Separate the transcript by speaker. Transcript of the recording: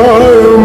Speaker 1: Oh.